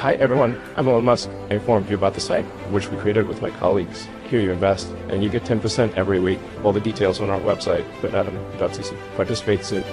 Hi everyone, I'm Elon Musk. I informed you about the site, which we created with my colleagues. Here you invest, and you get 10% every week. All the details on our website, bitatom.cc. Participate soon.